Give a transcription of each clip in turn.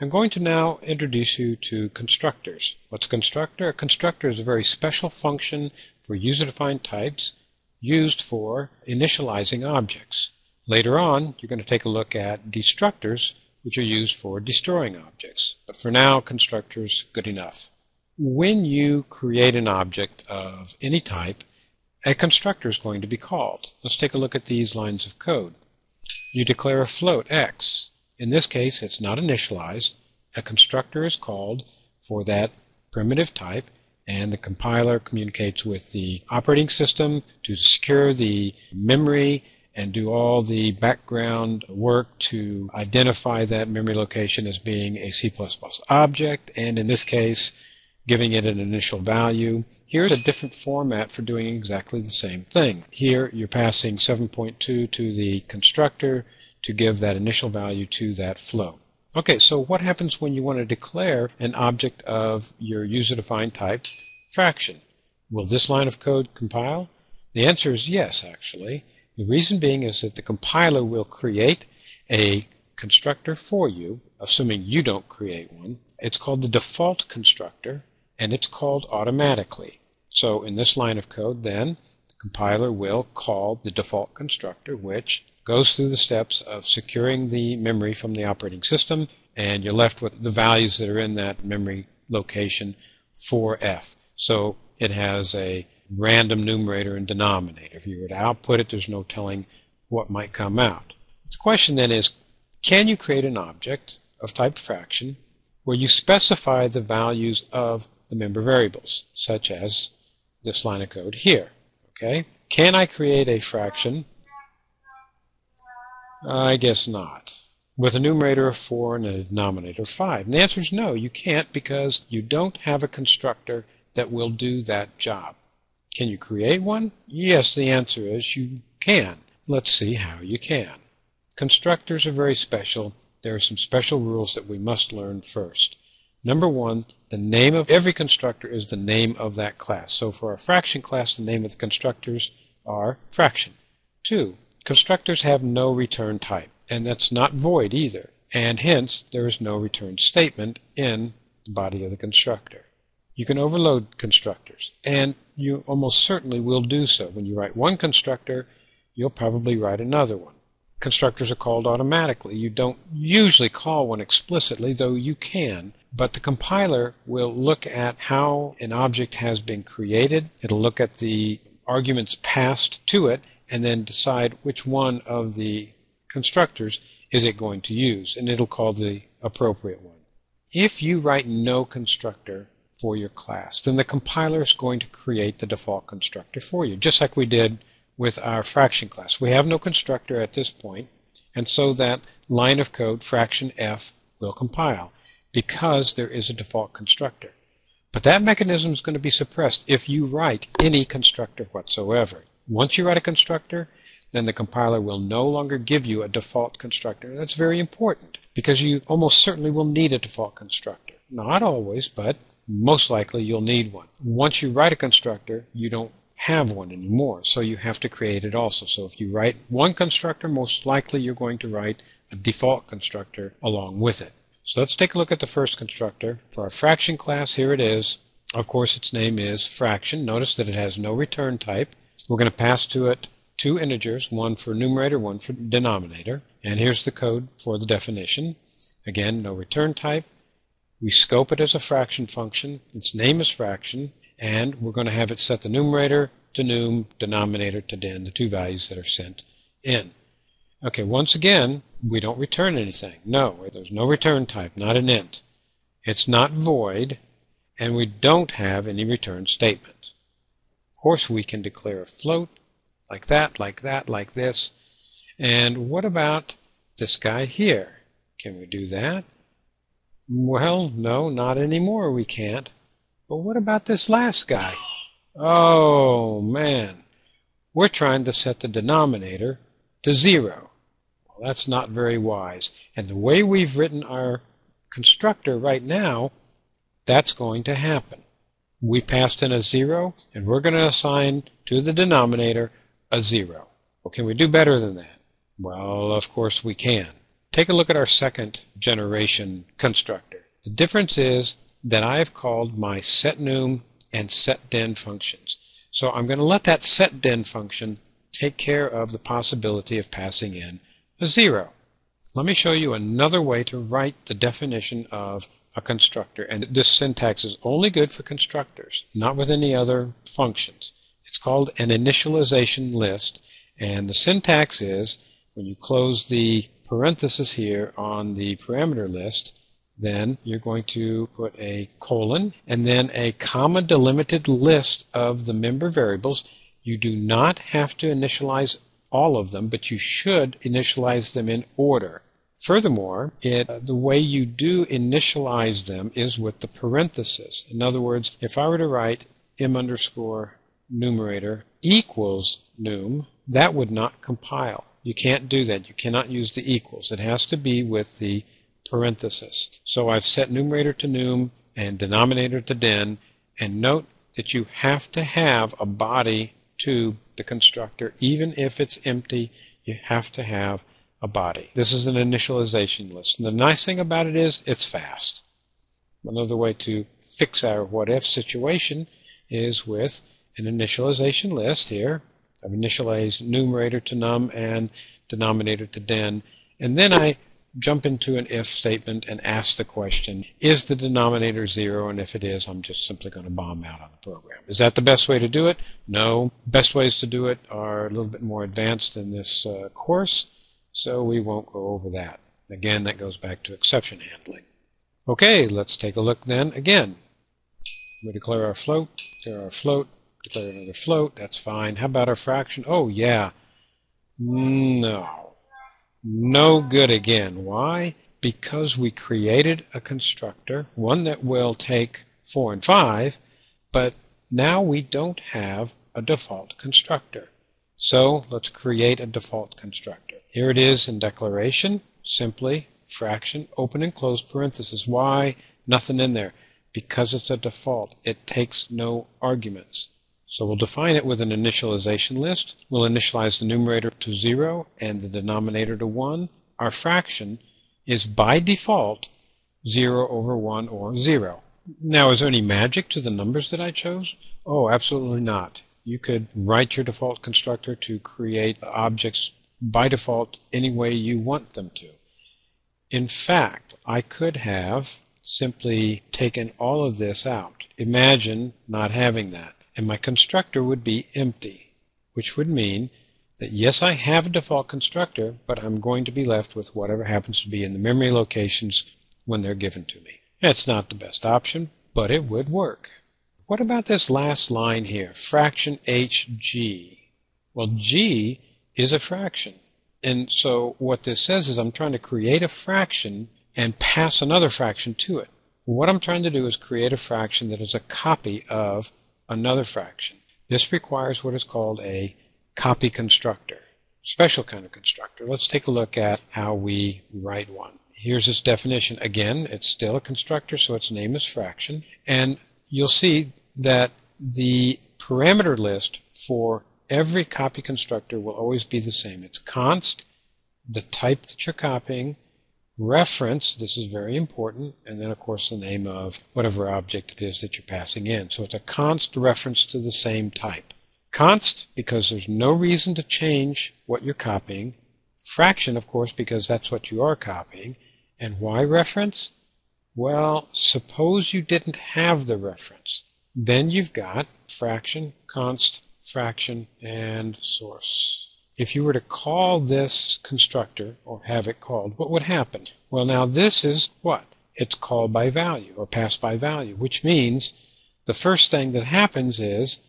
I'm going to now introduce you to constructors. What's a constructor? A constructor is a very special function for user-defined types used for initializing objects. Later on, you're going to take a look at destructors, which are used for destroying objects. But for now, constructors good enough. When you create an object of any type, a constructor is going to be called. Let's take a look at these lines of code. You declare a float x. In this case, it's not initialized. A constructor is called for that primitive type, and the compiler communicates with the operating system to secure the memory and do all the background work to identify that memory location as being a C++ object, and in this case, giving it an initial value. Here's a different format for doing exactly the same thing. Here, you're passing 7.2 to the constructor to give that initial value to that float. Okay, so what happens when you want to declare an object of your user-defined type fraction? Will this line of code compile? The answer is yes, actually. The reason being is that the compiler will create a constructor for you, assuming you don't create one. It's called the default constructor, and it's called automatically. So in this line of code, then, the compiler will call the default constructor, which goes through the steps of securing the memory from the operating system, and you're left with the values that are in that memory location for F. So it has a random numerator and denominator. If you were to output it, there's no telling what might come out. The question then is, can you create an object of type fraction where you specify the values of the member variables, such as this line of code here? Okay? Can I create a fraction I guess not. With a numerator of 4 and a denominator of 5. And the answer is no, you can't because you don't have a constructor that will do that job. Can you create one? Yes, the answer is you can. Let's see how you can. Constructors are very special. There are some special rules that we must learn first. Number one, the name of every constructor is the name of that class. So for our fraction class, the name of the constructors are fraction. Two, Constructors have no return type, and that's not void either, and hence there is no return statement in the body of the constructor. You can overload constructors, and you almost certainly will do so. When you write one constructor, you'll probably write another one. Constructors are called automatically. You don't usually call one explicitly, though you can, but the compiler will look at how an object has been created. It'll look at the arguments passed to it and then decide which one of the constructors is it going to use, and it'll call the appropriate one. If you write no constructor for your class, then the compiler is going to create the default constructor for you, just like we did with our fraction class. We have no constructor at this point, and so that line of code, fraction f, will compile because there is a default constructor. But that mechanism is going to be suppressed if you write any constructor whatsoever. Once you write a constructor, then the compiler will no longer give you a default constructor. That's very important because you almost certainly will need a default constructor. Not always, but most likely you'll need one. Once you write a constructor, you don't have one anymore, so you have to create it also. So if you write one constructor, most likely you're going to write a default constructor along with it. So let's take a look at the first constructor. For our fraction class, here it is. Of course, its name is fraction. Notice that it has no return type. We're going to pass to it two integers, one for numerator, one for denominator. And here's the code for the definition. Again, no return type. We scope it as a fraction function. Its name is fraction. And we're going to have it set the numerator to num, denominator to den, the two values that are sent in. Okay, once again, we don't return anything. No, there's no return type, not an int. It's not void, and we don't have any return statement course, we can declare a float like that, like that, like this. And what about this guy here? Can we do that? Well, no, not anymore. We can't. But what about this last guy? Oh, man. We're trying to set the denominator to zero. Well, that's not very wise. And the way we've written our constructor right now, that's going to happen we passed in a zero, and we're going to assign to the denominator a zero. Well, can we do better than that? Well, of course we can. take a look at our second generation constructor. The difference is that I have called my setNum and setDen functions. So I'm going to let that setDen function take care of the possibility of passing in a zero. Let me show you another way to write the definition of a constructor. And this syntax is only good for constructors, not with any other functions. It's called an initialization list. And the syntax is when you close the parenthesis here on the parameter list, then you're going to put a colon and then a comma delimited list of the member variables. You do not have to initialize all of them, but you should initialize them in order. Furthermore, it, uh, the way you do initialize them is with the parenthesis. In other words, if I were to write m underscore numerator equals num, that would not compile. You can't do that. You cannot use the equals. It has to be with the parenthesis. So I've set numerator to num and denominator to den, and note that you have to have a body to the constructor. Even if it's empty, you have to have a body. This is an initialization list. And the nice thing about it is it's fast. Another way to fix our what if situation is with an initialization list here. I've initialized numerator to num and denominator to den. And then I jump into an if statement and ask the question, is the denominator zero? And if it is, I'm just simply going to bomb out on the program. Is that the best way to do it? No. Best ways to do it are a little bit more advanced in this uh, course so we won't go over that. Again, that goes back to exception handling. Okay, let's take a look then again. We declare our float, declare our float, declare another float, that's fine. How about our fraction? Oh, yeah. No. No good again. Why? Because we created a constructor, one that will take 4 and 5, but now we don't have a default constructor. So let's create a default constructor. Here it is in declaration, simply fraction, open and close parenthesis. Why? Nothing in there. Because it's a default. It takes no arguments. So we'll define it with an initialization list. We'll initialize the numerator to 0 and the denominator to 1. Our fraction is by default 0 over 1 or 0. Now, is there any magic to the numbers that I chose? Oh, absolutely not. You could write your default constructor to create objects by default any way you want them to. In fact, I could have simply taken all of this out. Imagine not having that. And my constructor would be empty, which would mean that yes, I have a default constructor, but I'm going to be left with whatever happens to be in the memory locations when they're given to me. It's not the best option, but it would work. What about this last line here, fraction hg? Well, g is a fraction. And so what this says is I'm trying to create a fraction and pass another fraction to it. What I'm trying to do is create a fraction that is a copy of another fraction. This requires what is called a copy constructor, special kind of constructor. Let's take a look at how we write one. Here's its definition. Again, it's still a constructor, so its name is fraction. And you'll see that the parameter list for every copy constructor will always be the same. It's const, the type that you're copying, reference, this is very important, and then of course the name of whatever object it is that you're passing in. So it's a const reference to the same type. Const, because there's no reason to change what you're copying. Fraction, of course, because that's what you are copying. And why reference? Well, suppose you didn't have the reference. Then you've got fraction, const, fraction, and source. If you were to call this constructor, or have it called, what would happen? Well, now this is what? It's called by value, or passed by value, which means the first thing that happens is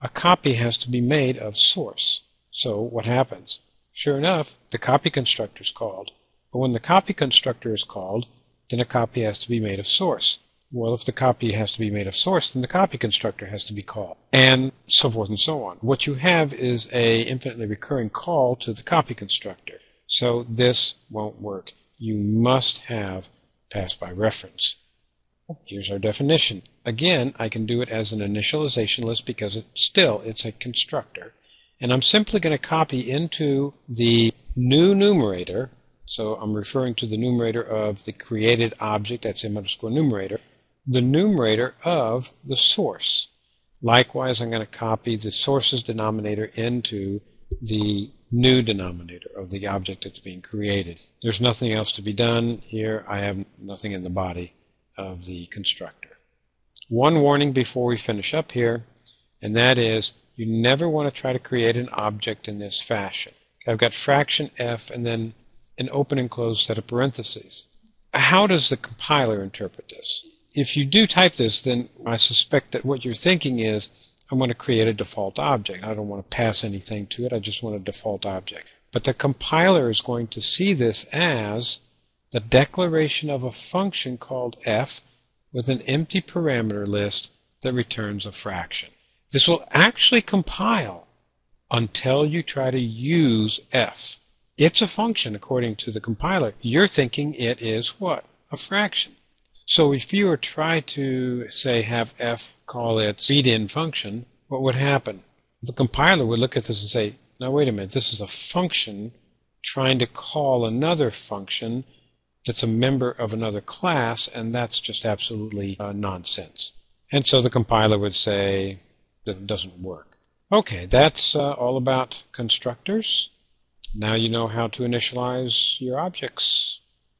a copy has to be made of source. So what happens? Sure enough, the copy constructor is called. But when the copy constructor is called, then a copy has to be made of source. Well, if the copy has to be made of source, then the copy constructor has to be called, and so forth and so on. What you have is a infinitely recurring call to the copy constructor. So this won't work. You must have pass by reference. Here's our definition. Again, I can do it as an initialization list because it still it's a constructor. And I'm simply going to copy into the new numerator So I'm referring to the numerator of the created object, that's m underscore numerator, the numerator of the source. Likewise, I'm going to copy the source's denominator into the new denominator of the object that's being created. There's nothing else to be done here. I have nothing in the body of the constructor. One warning before we finish up here, and that is you never want to try to create an object in this fashion. I've got fraction f and then an open and closed set of parentheses. How does the compiler interpret this? If you do type this, then I suspect that what you're thinking is I want to create a default object. I don't want to pass anything to it. I just want a default object. But the compiler is going to see this as the declaration of a function called f with an empty parameter list that returns a fraction. This will actually compile until you try to use f. It's a function according to the compiler. You're thinking it is what? A fraction. So if you were try to, say, have f call its read-in function, what would happen? The compiler would look at this and say, now wait a minute, this is a function trying to call another function that's a member of another class, and that's just absolutely uh, nonsense. And so the compiler would say that doesn't work. Okay, that's uh, all about constructors. Now you know how to initialize your objects.